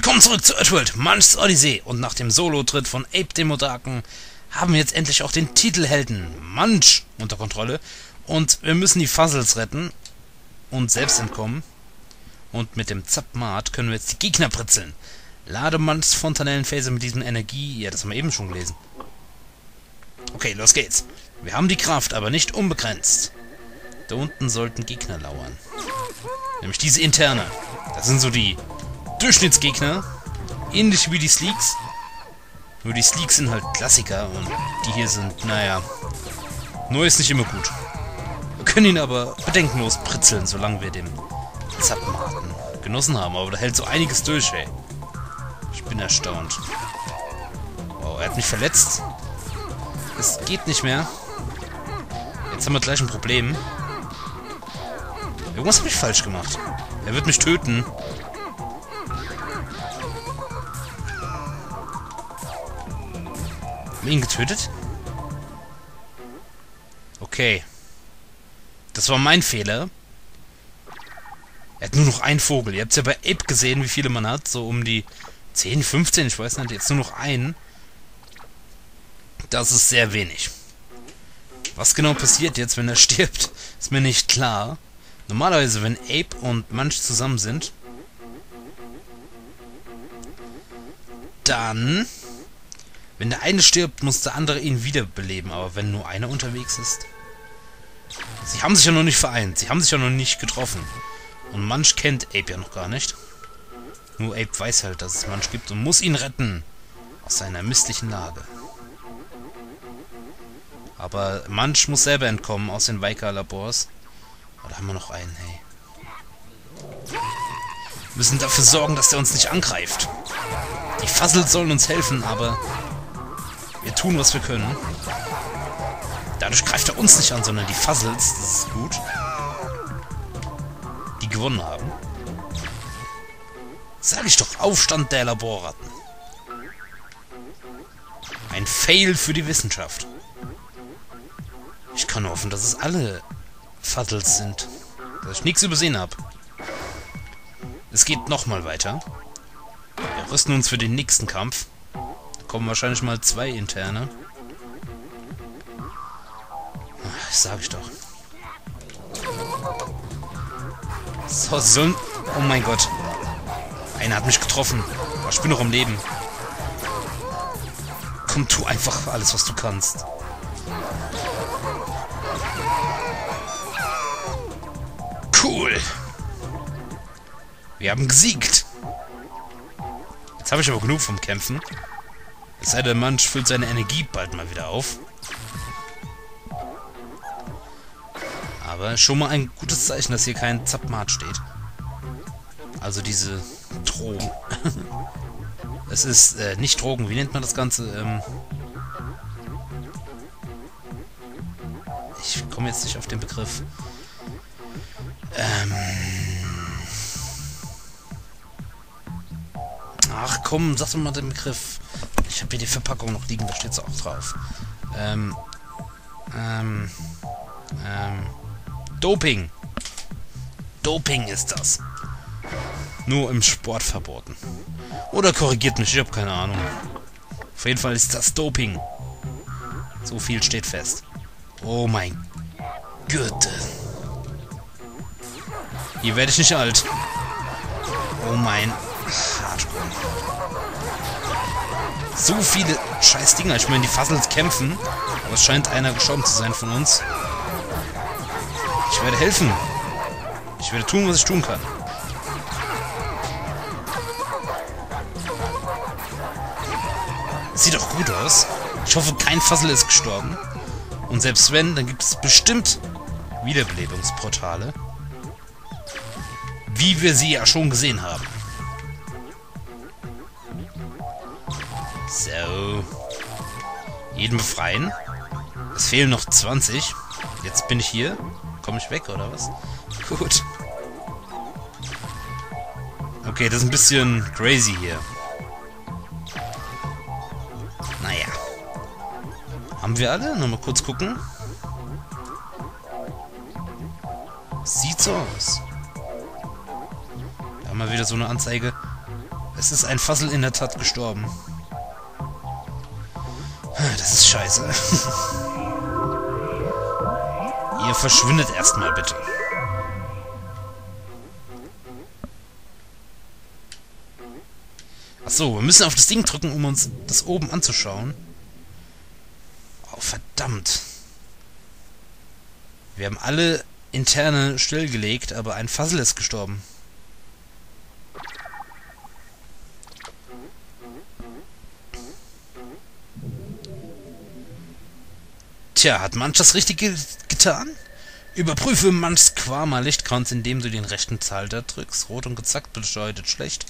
Willkommen zurück zu Earthworld, Munch's Odyssey. Und nach dem Solo-Tritt von Ape dem Otaken haben wir jetzt endlich auch den Titelhelden Munch unter Kontrolle. Und wir müssen die Fuzzles retten und selbst entkommen. Und mit dem Zapmat können wir jetzt die Gegner pritzeln. Lade Munchs Fontanellenphase mit diesem Energie... Ja, das haben wir eben schon gelesen. Okay, los geht's. Wir haben die Kraft, aber nicht unbegrenzt. Da unten sollten Gegner lauern. Nämlich diese interne. Das sind so die Durchschnittsgegner. Ähnlich wie die Sleeks. Nur die Sleeks sind halt Klassiker und die hier sind, naja, neu ist nicht immer gut. Wir können ihn aber bedenkenlos pritzeln, solange wir den Zappenhaken genossen haben. Aber da hält so einiges durch, ey. Ich bin erstaunt. Wow, er hat mich verletzt. Es geht nicht mehr. Jetzt haben wir gleich ein Problem. Irgendwas habe ich falsch gemacht. Er wird mich töten. Haben wir ihn getötet? Okay. Das war mein Fehler. Er hat nur noch einen Vogel. Ihr habt ja bei Ape gesehen, wie viele man hat. So um die 10, 15, ich weiß nicht. Jetzt nur noch einen. Das ist sehr wenig. Was genau passiert jetzt, wenn er stirbt, ist mir nicht klar. Normalerweise, wenn Ape und Munch zusammen sind, dann wenn der eine stirbt, muss der andere ihn wiederbeleben. Aber wenn nur einer unterwegs ist... Sie haben sich ja noch nicht vereint. Sie haben sich ja noch nicht getroffen. Und Munch kennt Ape ja noch gar nicht. Nur Ape weiß halt, dass es Munch gibt und muss ihn retten. Aus seiner misslichen Lage. Aber Munch muss selber entkommen aus den Vika-Labors. Oh, da haben wir noch einen, hey. Wir müssen dafür sorgen, dass der uns nicht angreift. Die Fuzzles sollen uns helfen, aber wir tun, was wir können. Dadurch greift er uns nicht an, sondern die Fuzzles. Das ist gut. Die gewonnen haben. Sag ich doch, Aufstand der Laborratten. Ein Fail für die Wissenschaft. Ich kann hoffen, dass es alle Fuzzles sind. Dass ich nichts übersehen habe. Es geht nochmal weiter. Wir rüsten uns für den nächsten Kampf kommen wahrscheinlich mal zwei interne. Ach, sag ich doch. So, sie sollen... Oh mein Gott. Einer hat mich getroffen. Aber ich bin noch am Leben. Komm, tu einfach alles, was du kannst. Cool. Wir haben gesiegt. Jetzt habe ich aber genug vom Kämpfen. Es sei denn, Manch füllt seine Energie bald mal wieder auf. Aber schon mal ein gutes Zeichen, dass hier kein Zapmat steht. Also diese Drogen. es ist äh, nicht Drogen, wie nennt man das Ganze? Ähm ich komme jetzt nicht auf den Begriff. Ähm Ach komm, sag doch mal den Begriff. Habe hier die Verpackung noch liegen, da steht es auch drauf. Ähm, ähm, ähm, Doping. Doping ist das. Nur im Sport verboten. Oder korrigiert mich, ich habe keine Ahnung. Auf jeden Fall ist das Doping. So viel steht fest. Oh mein Gott. Hier werde ich nicht alt. Oh mein so viele scheiß Dinger. Ich meine, die Fuzzles kämpfen. Aber es scheint einer gestorben zu sein von uns. Ich werde helfen. Ich werde tun, was ich tun kann. Sieht doch gut aus. Ich hoffe, kein Fuzzle ist gestorben. Und selbst wenn, dann gibt es bestimmt Wiederbelebungsportale. Wie wir sie ja schon gesehen haben. So. Jeden befreien. Es fehlen noch 20. Jetzt bin ich hier. Komme ich weg, oder was? Gut. Okay, das ist ein bisschen crazy hier. Naja. Haben wir alle? Nochmal kurz gucken. Sieht so aus. Da haben wir wieder so eine Anzeige. Es ist ein Fassel in der Tat gestorben. Das ist scheiße. Ihr verschwindet erstmal bitte. Achso, wir müssen auf das Ding drücken, um uns das oben anzuschauen. Oh, verdammt. Wir haben alle interne stillgelegt, aber ein Fassel ist gestorben. Tja, hat manch das Richtige getan? Überprüfe manchs Quama Lichtkranz, indem du den rechten Zahlter drückst. Rot und gezackt bedeutet schlecht.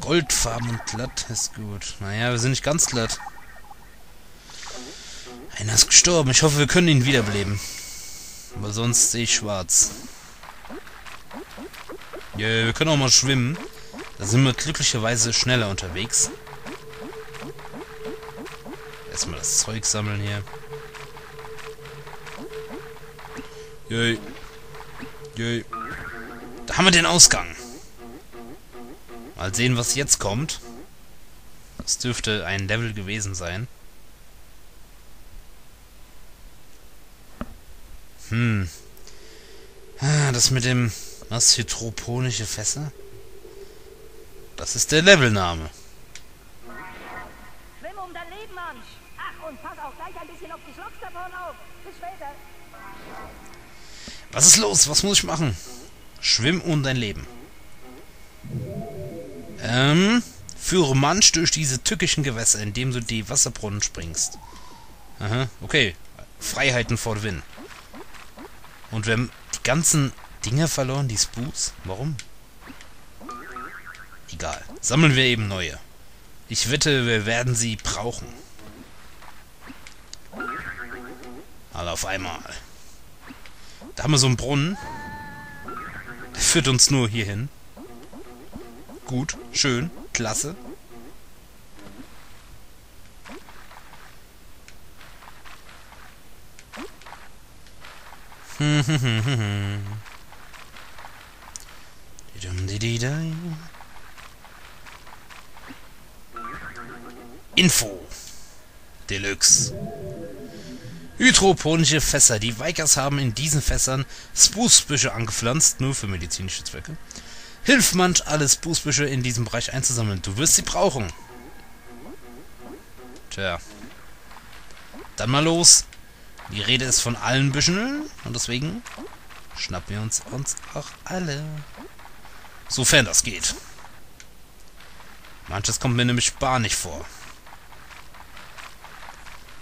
Goldfarben und glatt ist gut. Naja, wir sind nicht ganz glatt. Einer ist gestorben. Ich hoffe, wir können ihn wiederbeleben. Aber sonst sehe ich schwarz. Ja, wir können auch mal schwimmen. Da sind wir glücklicherweise schneller unterwegs. Erstmal das Zeug sammeln hier. Jö. Jö. Da haben wir den Ausgang. Mal sehen, was jetzt kommt. Das dürfte ein Level gewesen sein. Hm. Ah, das mit dem... Was? Hydroponische Fässer? Das ist der Levelname. Schwimm um dein Leben, Mensch. Ach, und pass auch gleich ein bisschen auf die Schlucks davon auf. Bis später. Was ist los? Was muss ich machen? Schwimm um dein Leben. Ähm, führe Manch durch diese tückischen Gewässer, indem du die Wasserbrunnen springst. Aha, okay. Freiheiten vor Win. Und wir haben die ganzen Dinge verloren, die Spoos. Warum? Egal. Sammeln wir eben neue. Ich wette, wir werden sie brauchen. Alle auf einmal. Da haben wir so einen Brunnen. Der führt uns nur hier hin. Gut, schön, klasse. Info Deluxe Hydroponische Fässer. Die Vikers haben in diesen Fässern Sprucebüsche angepflanzt, nur für medizinische Zwecke. Hilf manch alle Sprucebüsche in diesem Bereich einzusammeln. Du wirst sie brauchen. Tja. Dann mal los. Die Rede ist von allen Büschen und deswegen schnappen wir uns uns auch alle. Sofern das geht. Manches kommt mir nämlich bar nicht vor.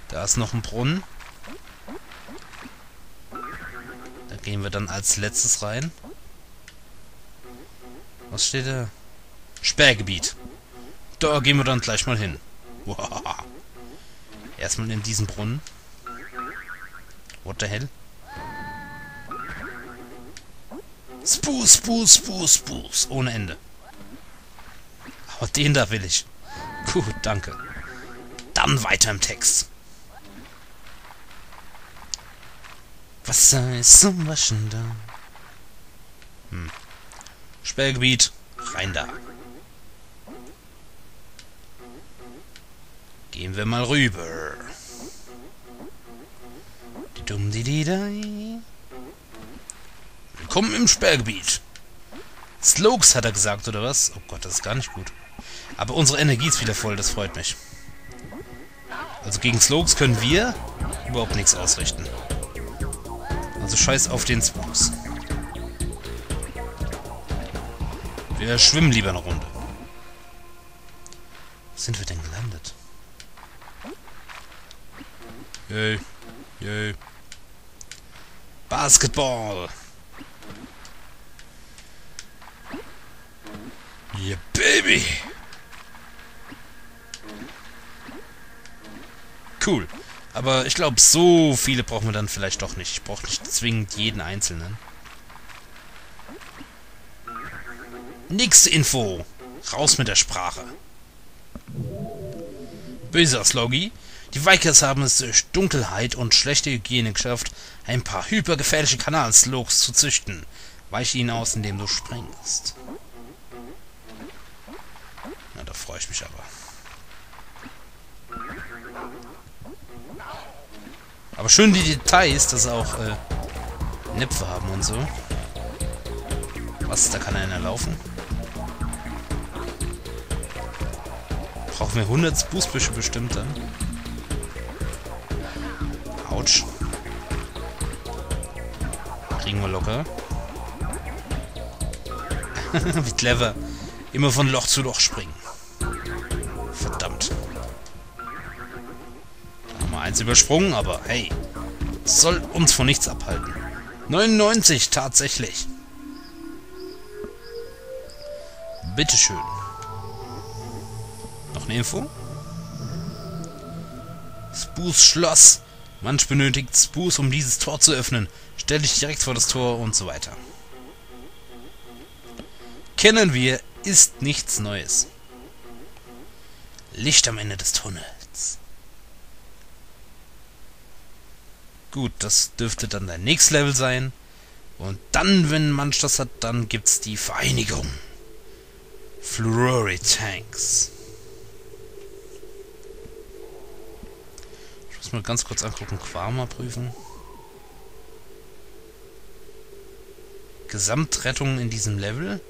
Da ist noch ein Brunnen. Gehen wir dann als letztes rein. Was steht da? Sperrgebiet. Da gehen wir dann gleich mal hin. Erstmal in diesen Brunnen. What the hell? Spoos, Spoos, Spoos, Spoos. Ohne Ende. Aber den da will ich. Gut, danke. Dann weiter im Text. Wasser ist zum Waschen da. Hm. Sperrgebiet. Rein da. Gehen wir mal rüber. Die dumm die die dai. Willkommen im Sperrgebiet. Slokes hat er gesagt, oder was? Oh Gott, das ist gar nicht gut. Aber unsere Energie ist wieder voll, das freut mich. Also gegen Slokes können wir überhaupt nichts ausrichten. Also scheiß auf den Spooks. Wir schwimmen lieber eine Runde. Wo sind wir denn gelandet? Yay. Yay. Basketball. Yeah, baby. Cool. Aber ich glaube, so viele brauchen wir dann vielleicht doch nicht. Ich brauche nicht zwingend jeden einzelnen. Nächste Info. Raus mit der Sprache. Böser Sloggy. Die Vikers haben es durch Dunkelheit und schlechte Hygiene geschafft, ein paar hypergefährliche Kanalslogs zu züchten. Weiche ihnen aus, indem du springst. freue ich mich aber. Aber schön die Details, dass sie auch äh, Näpfe haben und so. Was, da kann einer laufen? Brauchen wir 100 Boostbüsche bestimmt dann. Autsch. Kriegen wir locker. Wie clever. Immer von Loch zu Loch springen. Eins übersprungen, aber hey. Soll uns von nichts abhalten. 99 tatsächlich. Bitteschön. Noch eine Info? Spoos Schloss. Manch benötigt Spoos, um dieses Tor zu öffnen. Stell dich direkt vor das Tor und so weiter. Kennen wir, ist nichts Neues. Licht am Ende des Tunnels. Gut, das dürfte dann dein nächstes Level sein. Und dann, wenn Manch das hat, dann gibt's die Vereinigung. Fluorite Tanks. Ich muss mal ganz kurz angucken. Quama prüfen. Gesamtrettung in diesem Level.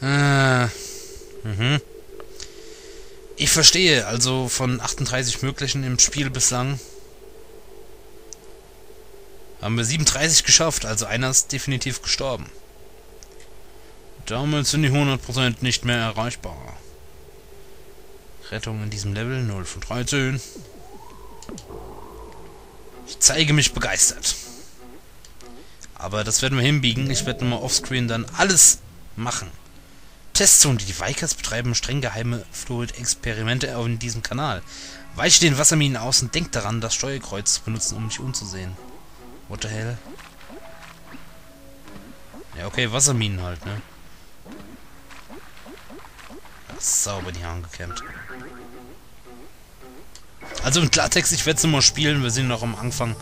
Äh, mhm. Ich verstehe, also von 38 möglichen im Spiel bislang haben wir 37 geschafft, also einer ist definitiv gestorben. Damit sind die 100% nicht mehr erreichbar. Rettung in diesem Level 0 von 13. Ich zeige mich begeistert. Aber das werden wir hinbiegen. Ich werde nochmal offscreen dann alles machen. Testzone. Die Vikers betreiben streng geheime Fluid-Experimente in diesem Kanal. Weiche den Wasserminen aus und denk daran, das Steuerkreuz zu benutzen, um dich umzusehen. What the hell? Ja, okay, Wasserminen halt, ne? sauber die Haaren gekämmt. Also im Klartext, ich werde es immer spielen. Wir sind noch am Anfang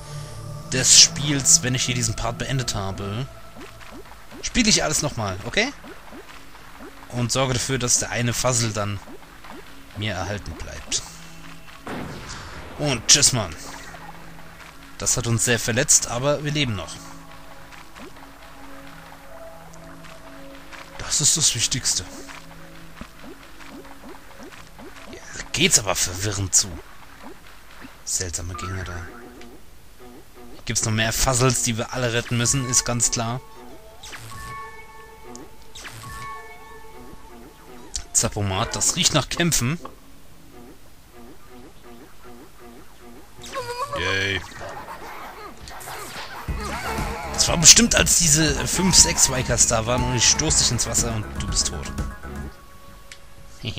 des Spiels, wenn ich hier diesen Part beendet habe. Spiele ich alles nochmal, okay? Und sorge dafür, dass der eine Fuzzle dann mir erhalten bleibt. Und tschüss, Mann. Das hat uns sehr verletzt, aber wir leben noch. Das ist das Wichtigste. geht's aber verwirrend zu. Seltsame Gegner da. Gibt's noch mehr Fuzzles, die wir alle retten müssen, ist ganz klar. Zapomat, das riecht nach Kämpfen. Das war bestimmt, als diese 5, 6 Vikers da waren und ich stoß dich ins Wasser und du bist tot.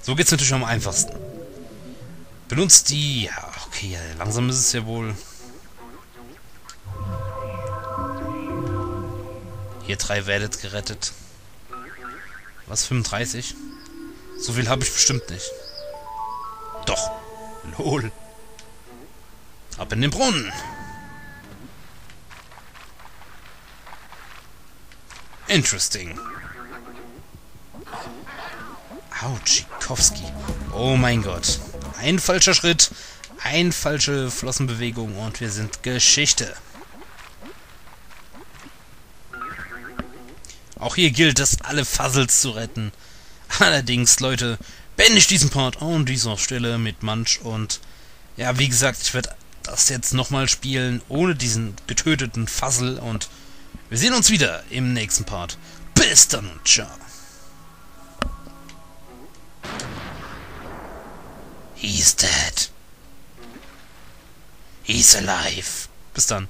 So geht's natürlich am einfachsten. Benutzt die... Ja, okay, langsam ist es ja wohl... Hier drei werdet gerettet. Was, 35? So viel habe ich bestimmt nicht. Doch. Lol. Ab in den Brunnen. Interesting. Au, Tschikowski. Oh mein Gott. Ein falscher Schritt, ein falsche Flossenbewegung und wir sind Geschichte. Auch hier gilt es, alle Fuzzles zu retten. Allerdings, Leute, beende ich diesen Part an dieser Stelle mit Manch und ja, wie gesagt, ich werde das jetzt nochmal spielen, ohne diesen getöteten Fuzzle und wir sehen uns wieder im nächsten Part. Bis dann und ciao. He's dead. He's alive. Bis dann.